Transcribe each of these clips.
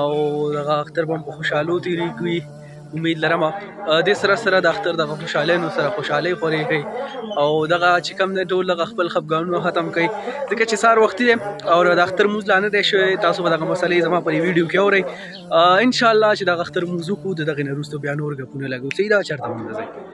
او دغه اختر به په خوشحالو تیریږي امید لرم د سره سره د اختر دغه خوشاله نو سره خوشاله خوري کوي او دغه چې کم نه ټول دغه خپل خپګانونه ختم کوي ځکه چې سار وخت دی او د اختر موز لانه دی شوی تاسو به دغه مسلې زما په ویډیو کې اورئ ان شاء الله چې دغه اختر موز کو دغه نروستو بیا نور غپونه لګو سیدا چرته مونږ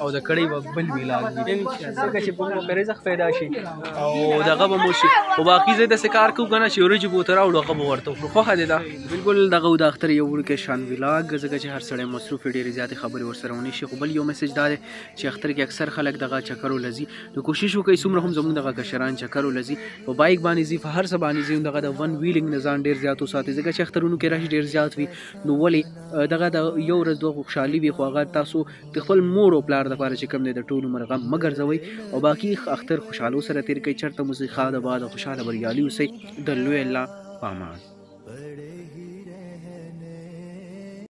او د کړی و بل ویلاګ وی څنګه چې په موږ رزق پیدا شي او دغه به مو شي او باقي زه د سکار کو کنه چې ورج بو تر او هغه به ورته خو خو هدا دا بالکل دغه د اختر یو ورکه شان ویلاګ ځکه چې هر سړی مصروف ډیر زیات خبرې ورسره ونی شي خو بل یو میسج دا دی چې اختر کې اکثر خلک دغه چکرو لذي نو کوشش وکړئ څومره هم زموږ دغه کشران چکرو لذي په بایک باندې زی په هر څه باندې زی دغه د ون ویلینګ نه ځان ډیر زیات وساتي ځکه چې اخترونو کې رش ډیر زیات وي نو ولی دغه د یو ورځ دوه خوشحالي وي خو هغه تاسو د خپل مور او پلار لپاره چې کوم دی د ټول عمر غم مه ګرځوئ او باقي اختر خوشحالو سره تیر کړئ چرته مو ځي ښاد آباد خوشحاله بریالي اوسئ د لوی الله په امان